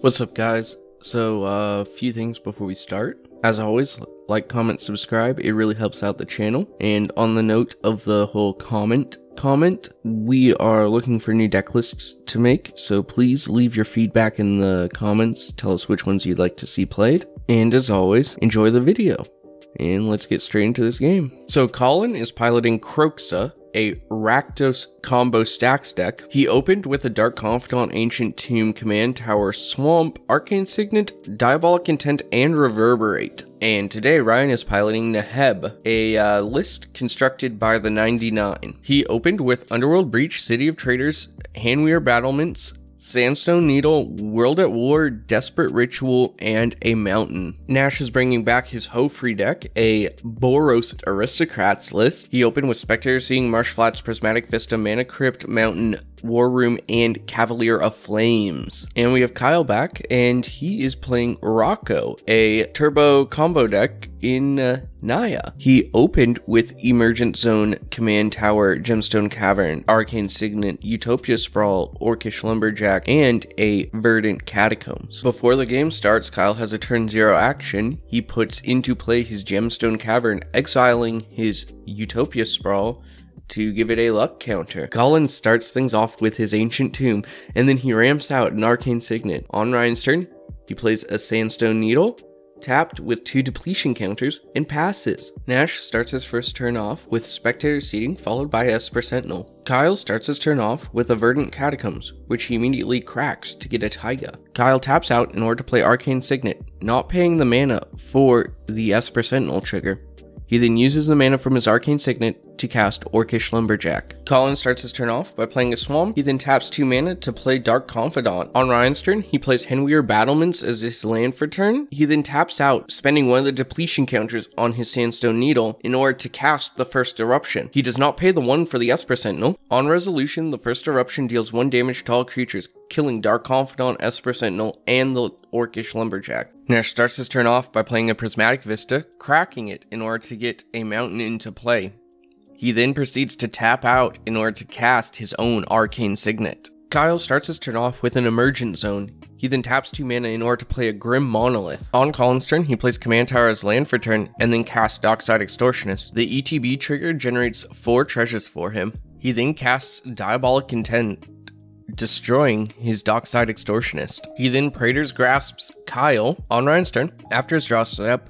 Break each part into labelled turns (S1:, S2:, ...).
S1: What's up, guys? So, a uh, few things before we start. As always, like, comment, subscribe. It really helps out the channel. And on the note of the whole comment comment, we are looking for new deck lists to make. So please leave your feedback in the comments. Tell us which ones you'd like to see played. And as always, enjoy the video. And let's get straight into this game. So Colin is piloting Kroxa, a Rakdos combo stax deck. He opened with a Dark Confidant, Ancient Tomb, Command Tower, Swamp, Arcane Signet, Diabolic Intent, and Reverberate. And today Ryan is piloting Neheb, a uh, list constructed by the 99. He opened with Underworld Breach, City of Traitors, Hanweir Battlements, Sandstone Needle, World at War, Desperate Ritual, and a Mountain. Nash is bringing back his Hofri deck, a Boros Aristocrats list. He opened with Spectator Seating, Marsh-Flats, Prismatic Vista, Mana Crypt, Mountain, War Room, and Cavalier of Flames. And we have Kyle back, and he is playing Rocco, a turbo combo deck in uh, Naya. He opened with Emergence Zone, Command Tower, Gemstone Cavern, Arcane Signet, Utopia Sprawl, Orcish Lumberjack, and a Verdant Catacombs. Before the game starts, Kyle has a turn zero action. He puts into play his Gemstone Cavern, exiling his Utopia Sprawl to give it a luck counter. Colin starts things off with his Ancient Tomb, and then he ramps out an Arcane Signet. On Ryan's turn, he plays a Sandstone Needle, tapped with two depletion counters, and passes. Nash starts his first turn off with Spectator Seating, followed by Esper Sentinel. Kyle starts his turn off with a Verdant Catacombs, which he immediately cracks to get a Taiga. Kyle taps out in order to play Arcane Signet, not paying the mana for the Esper Sentinel trigger. He then uses the mana from his Arcane Signet to cast Orcish Lumberjack. Colin starts his turn off by playing a Swamp. He then taps 2 mana to play Dark Confidant. On Ryan's turn, he plays Hanweir Battlements as his land for turn. He then taps out, spending one of the depletion counters on his Sandstone Needle in order to cast the first Eruption. He does not pay the 1 for the Esper Sentinel. On resolution, the first Eruption deals 1 damage to all creatures, killing Dark Confidant, Esper Sentinel, and the Orcish Lumberjack. Nash starts his turn off by playing a Prismatic Vista, cracking it in order to get a mountain into play. He then proceeds to tap out in order to cast his own Arcane Signet. Kyle starts his turn off with an Emergence Zone. He then taps 2 mana in order to play a Grim Monolith. On Colin's turn, he plays Command Tower as land for turn and then casts Dockside Extortionist. The ETB trigger generates 4 treasures for him. He then casts Diabolic Intent, destroying his Dockside Extortionist. He then Praetor's Grasps Kyle on Ryan's turn. After his draw step,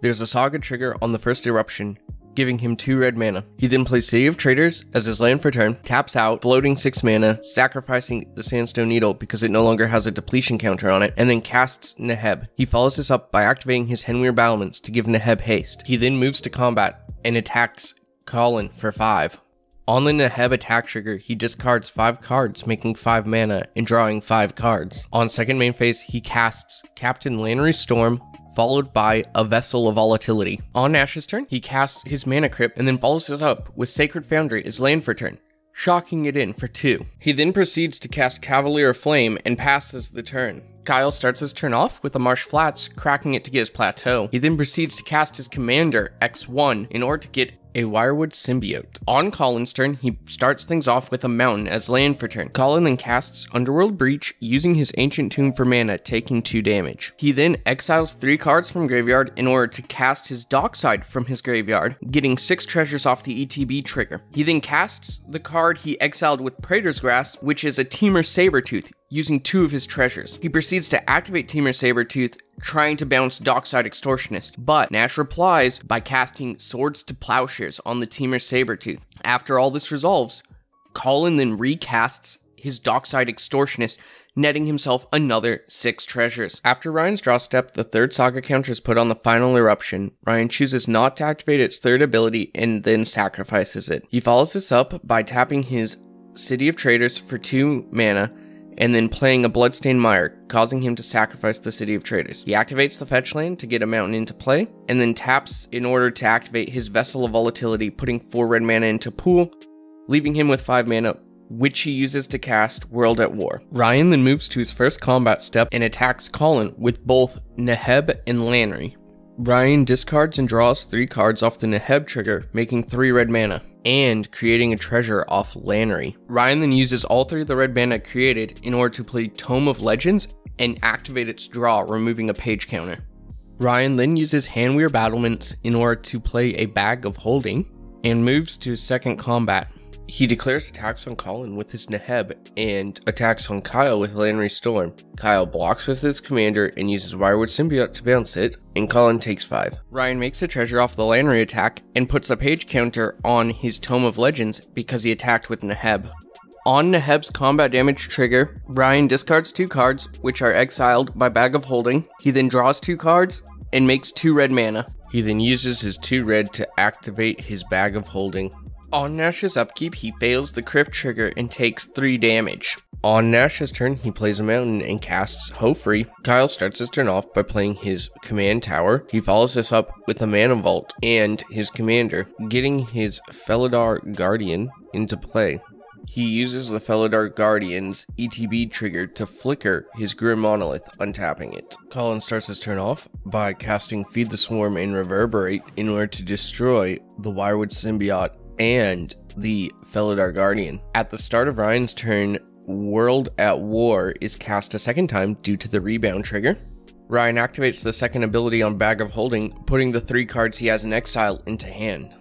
S1: there's a Saga trigger on the first eruption, giving him 2 red mana. He then plays City of Traitors as his land for turn, taps out, floating 6 mana, sacrificing the Sandstone Needle because it no longer has a depletion counter on it, and then casts Neheb. He follows this up by activating his Hanweir Battlements to give Neheb haste. He then moves to combat and attacks Colin for 5. On the Neheb attack trigger, he discards 5 cards, making 5 mana and drawing 5 cards. On second main phase, he casts Captain Lannery Storm, followed by a Vessel of Volatility. On Nash's turn, he casts his Mana Crypt and then follows this up with Sacred Foundry as land for turn, shocking it in for 2. He then proceeds to cast Cavalier of Flame and passes the turn. Kyle starts his turn off with a Marsh Flats, cracking it to get his plateau. He then proceeds to cast his commander, X1, in order to get a Wirewood Symbiote. On Colin's turn, he starts things off with a mountain as land for turn. Colin then casts Underworld Breach using his Ancient Tomb for mana, taking 2 damage. He then exiles 3 cards from graveyard in order to cast his Dockside from his graveyard, getting 6 treasures off the ETB trigger. He then casts the card he exiled with Praetor's Grasp, which is a Temur Sabertooth, using two of his treasures. He proceeds to activate Temur Sabertooth trying to bounce Dockside Extortionist, but Nash replies by casting Swords to Plowshares on the Temur Sabertooth. After all this resolves, Colin then recasts his Dockside Extortionist, netting himself another six treasures. After Ryan's draw step, the third saga counter is put on the final eruption. Ryan chooses not to activate its third ability and then sacrifices it. He follows this up by tapping his City of Traitors for two mana and then playing a Bloodstained Mire, causing him to sacrifice the City of Traitors. He activates the fetch land to get a mountain into play, and then taps in order to activate his Vessel of Volatility, putting 4 red mana into pool, leaving him with 5 mana, which he uses to cast World at War. Ryan then moves to his first combat step and attacks Colin with both Neheb and Lannery. Ryan discards and draws 3 cards off the Neheb trigger, making 3 red mana and creating a treasure off Lannery. Ryan then uses all three of the red mana created in order to play Tome of Legends and activate its draw, removing a page counter. Ryan then uses Hanweir battlements in order to play a bag of holding and moves to second combat. He declares attacks on Colin with his Neheb and attacks on Kyle with Lannery Storm. Kyle blocks with his commander and uses Wirewood Symbiote to bounce it, and Colin takes 5. Ryan makes a treasure off the Lannery attack and puts a page counter on his Tome of Legends because he attacked with Neheb. On Neheb's combat damage trigger, Ryan discards two cards, which are exiled by Bag of Holding. He then draws two cards and makes two red mana. He then uses his two red to activate his Bag of Holding. On Nash's upkeep, he fails the crypt trigger and takes 3 damage. On Nash's turn, he plays a mountain and casts Hofri. Kyle starts his turn off by playing his command tower. He follows this up with a mana vault and his commander, getting his Felidar Guardian into play. He uses the Felidar Guardian's ETB trigger to flicker his Grim Monolith, untapping it. Colin starts his turn off by casting Feed the Swarm and Reverberate in order to destroy the Wirewood Symbiote and the Felidar Guardian. At the start of Ryan's turn, World at War is cast a second time due to the rebound trigger. Ryan activates the second ability on Bag of Holding, putting the three cards he has in exile into hand.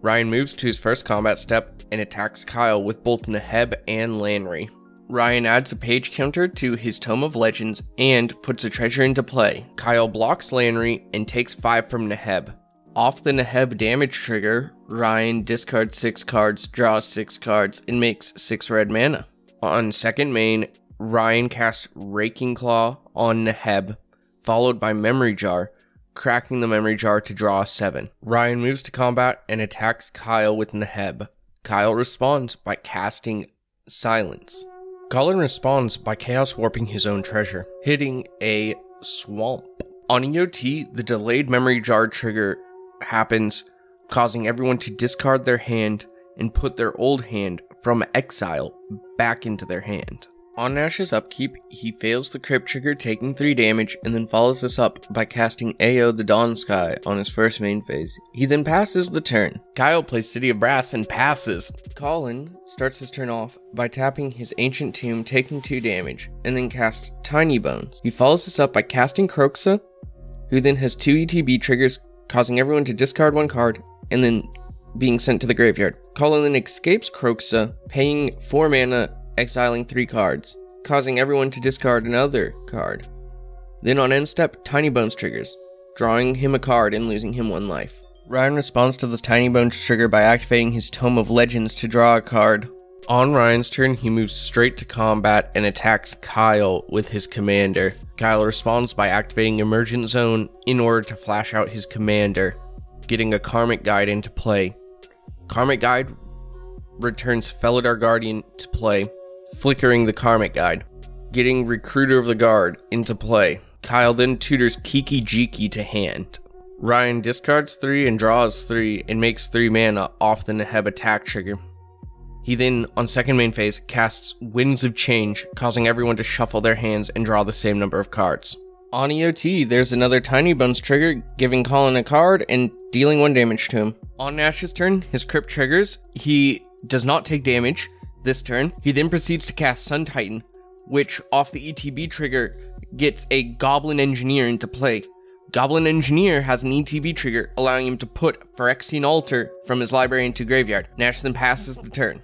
S1: Ryan moves to his first combat step and attacks Kyle with both Neheb and Lannery. Ryan adds a page counter to his Tome of Legends and puts a treasure into play. Kyle blocks Lannery and takes 5 from Neheb. Off the Neheb damage trigger, Ryan discards 6 cards, draws 6 cards, and makes 6 red mana. On second main, Ryan casts Raking Claw on Neheb, followed by Memory Jar, cracking the Memory Jar to draw 7. Ryan moves to combat and attacks Kyle with Neheb. Kyle responds by casting Silence. Colin responds by Chaos Warping his own treasure, hitting a swamp. On EOT, the delayed Memory Jar trigger happens, causing everyone to discard their hand and put their old hand from exile back into their hand. On Nash's upkeep, he fails the crypt trigger, taking 3 damage, and then follows this up by casting Ao the Dawn Sky on his first main phase. He then passes the turn. Kyle plays City of Brass and passes. Colin starts his turn off by tapping his Ancient Tomb, taking 2 damage, and then casts Tinybones. He follows this up by casting Kroxa, who then has 2 ETB triggers, causing everyone to discard one card, and then being sent to the graveyard. Colin then escapes Kroxa, paying 4 mana exiling three cards, causing everyone to discard another card. Then on end step, Tinybones triggers, drawing him a card and losing him one life. Ryan responds to the Tinybones trigger by activating his Tome of Legends to draw a card. On Ryan's turn, he moves straight to combat and attacks Kyle with his commander. Kyle responds by activating Emergence Zone in order to flash out his commander, getting a Karmic Guide into play. Karmic Guide returns Felidar Guardian to play, flickering the Karmic Guide, getting Recruiter of the Guard into play. Kyle then tutors Kiki Jiki to hand. Ryan discards 3 and draws 3 and makes 3 mana off the Neheb attack trigger. He then, on second main phase, casts Winds of Change, causing everyone to shuffle their hands and draw the same number of cards. On EOT, there's another Tinybones trigger, giving Colin a card and dealing 1 damage to him. On Nash's turn, his crypt triggers, he does not take damage, this turn. He then proceeds to cast Sun Titan, which off the ETB trigger gets a Goblin Engineer into play. Goblin Engineer has an ETB trigger, allowing him to put Phyrexian Altar from his library into graveyard. Nash then passes the turn.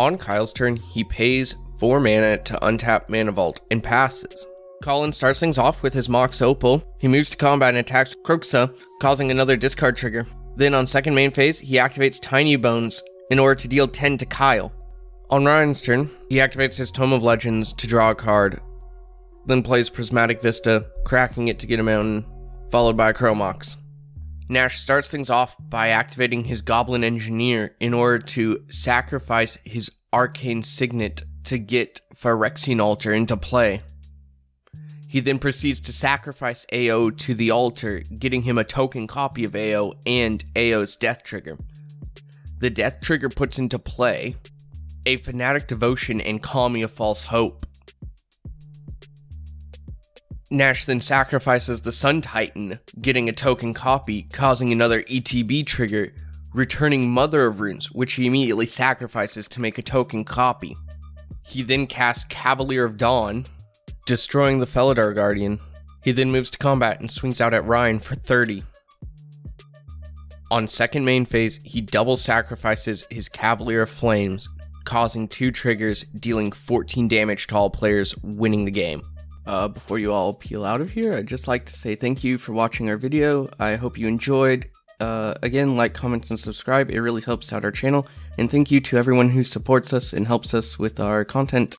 S1: On Kyle's turn, he pays 4 mana to untap Mana Vault and passes. Colin starts things off with his Mox Opal. He moves to combat and attacks Kroxa, causing another discard trigger. Then on second main phase, he activates Tinybones in order to deal 10 to Kyle. On Ryan's turn, he activates his Tome of Legends to draw a card, then plays Prismatic Vista, cracking it to get a mountain, followed by a Chrome Mox. Nash starts things off by activating his Goblin Engineer in order to sacrifice his Arcane Signet to get Phyrexian Altar into play. He then proceeds to sacrifice AO to the altar, getting him a token copy of AO and AO's death trigger. The death trigger puts into play a fanatic devotion and Kami of false hope. Nash then sacrifices the Sun Titan, getting a token copy, causing another ETB trigger, returning Mother of Runes, which he immediately sacrifices to make a token copy. He then casts Cavalier of Dawn destroying the Felidar Guardian. He then moves to combat and swings out at Ryan for 30. On second main phase, he double sacrifices his Cavalier of Flames, causing two triggers, dealing 14 damage to all players, winning the game. Uh, before you all peel out of here, I'd just like to say thank you for watching our video. I hope you enjoyed. Uh, again, like, comment, and subscribe. It really helps out our channel. And thank you to everyone who supports us and helps us with our content.